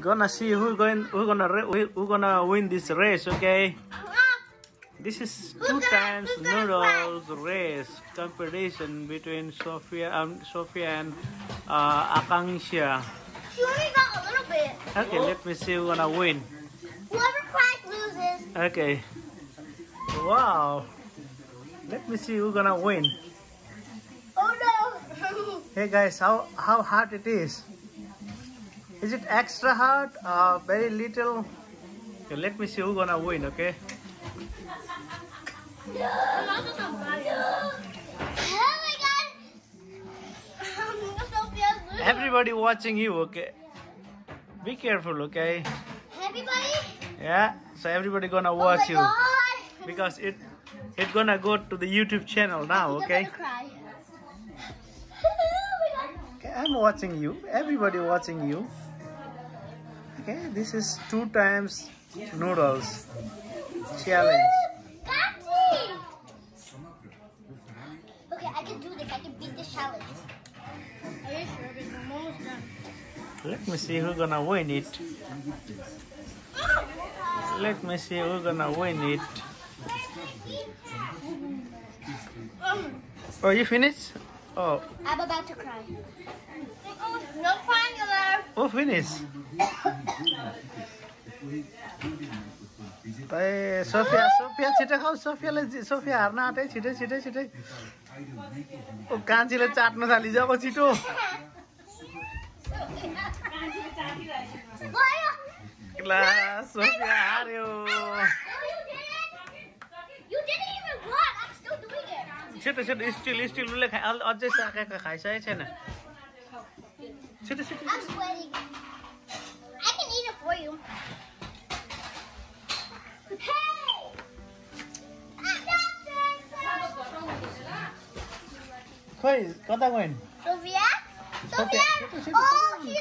gonna see who going who gonna re- who gonna win this race. Okay. This is two times who's noodles race competition between Sophia um, Sophia and uh, Akankshya. She only got a little bit. Okay, let me see who gonna win. Whoever cries loses. Okay. Wow. Let me see who gonna win. Oh no. Hey guys, how how hard it is? Is it extra hard? Uh, very little. Okay, let me see who gonna win. Okay. oh my god. Sophia's losing. Everybody watching you. Okay. Be careful. Okay. Everybody? Yeah. So everybody gonna oh watch my you god. because it it gonna go to the YouTube channel now. I'm Okay. gonna cry. oh my god. Okay, I'm watching you. Everybody watching you. Okay, this is two times noodles challenge. Okay, I can do this. I can beat this challenge. Are you sure? Because I'm almost done. Let me see who's gonna win it. Let me see who's gonna win it. Oh, you finished? Oh, I'm about to cry. No crying allowed. oh, finish. ए Sophia Sophia छिटो खाऊ सोफियाले Sophia horn आँटे छिटै छिटै छिटै ओ कान्छीले चाट्न थालिज अब छिटो ला सोफिया हार्यो sit sit still still ulle khai ajje sa ka ka khai sai chhe na sit sit i'm sweating. You. Hey, got oh,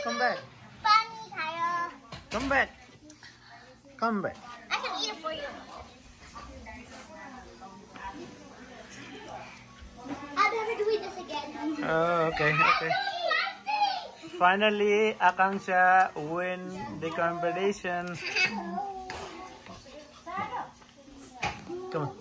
come back. Come back. Come back. I can eat it for you. Oh, okay, okay. Finally, Akankshya win the competition. Come on.